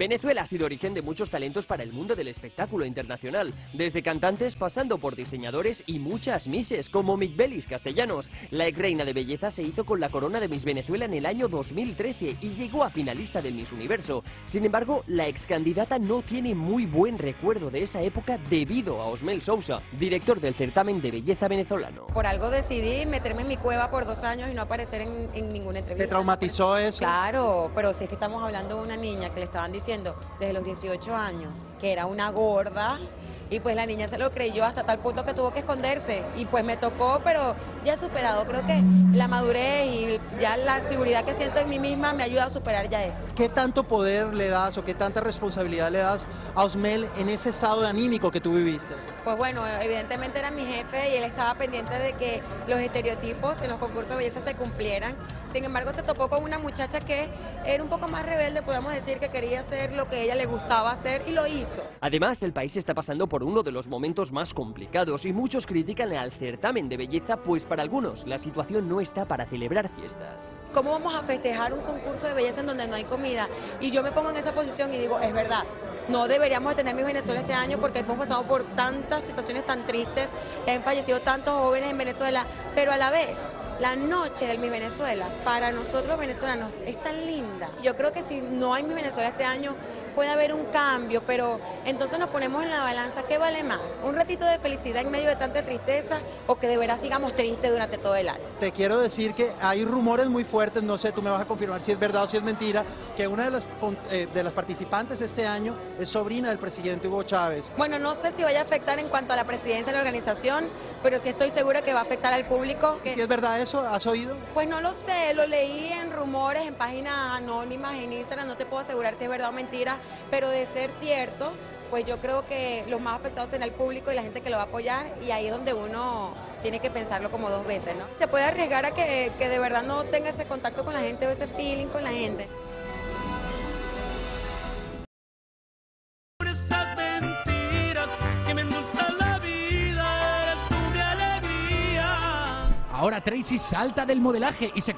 Venezuela ha sido origen de muchos talentos para el mundo del espectáculo internacional, desde cantantes pasando por diseñadores y muchas mises, como Mick Bellis Castellanos. La ex reina de belleza se hizo con la corona de Miss Venezuela en el año 2013 y llegó a finalista del Miss Universo. Sin embargo, la ex candidata no tiene muy buen recuerdo de esa época debido a Osmel Sousa, director del certamen de belleza venezolano. Por algo decidí meterme en mi cueva por dos años y no aparecer en, en ninguna entrevista. ¿Te traumatizó eso? Claro, pero si es que estamos hablando de una niña que le estaban diciendo desde los 18 años que era una gorda y pues la niña se lo creyó hasta tal punto que tuvo que esconderse y pues me tocó, pero ya he superado, creo que la madurez y ya la seguridad que siento en mí misma me ayuda a superar ya eso. ¿Qué tanto poder le das o qué tanta responsabilidad le das a Osmel en ese estado de anímico que tú viviste? Pues bueno, evidentemente era mi jefe y él estaba pendiente de que los estereotipos en los concursos de belleza se cumplieran. Sin embargo, se topó con una muchacha que era un poco más rebelde, podemos decir que quería hacer lo que a ella le gustaba hacer y lo hizo. Además, el país está pasando por uno de los momentos más complicados y muchos critican al certamen de belleza, pues para algunos la situación no está para celebrar fiestas. ¿Cómo vamos a festejar un concurso de belleza en donde no hay comida? Y yo me pongo en esa posición y digo, es verdad, no deberíamos de tener mi Venezuela este año porque hemos pasado por tantas situaciones tan tristes, han fallecido tantos jóvenes en Venezuela, pero a la vez la noche del Mi Venezuela para nosotros venezolanos es tan linda. Yo creo que si no hay Mi Venezuela este año puede haber un cambio, pero entonces nos ponemos en la balanza, ¿qué vale más? ¿Un ratito de felicidad en medio de tanta tristeza o que de verdad sigamos tristes durante todo el año? Te quiero decir que hay rumores muy fuertes, no sé, tú me vas a confirmar si es verdad o si es mentira, que una de las, eh, de las participantes este año es sobrina del presidente Hugo Chávez. Bueno, no sé si vaya a afectar en cuanto a la presidencia de la organización, pero sí estoy segura que va a afectar al público. ¿Y si es verdad eso? ¿Has oído? Pues no lo sé, lo leí en rumores, en páginas anónimas, en Instagram, no te puedo asegurar si es verdad o mentira, pero de ser cierto, pues yo creo que los más afectados son el público y la gente que lo va a apoyar y ahí es donde uno tiene que pensarlo como dos veces, ¿no? Se puede arriesgar a que, que de verdad no tenga ese contacto con la gente o ese feeling con la gente. Ahora Tracy salta del modelaje y se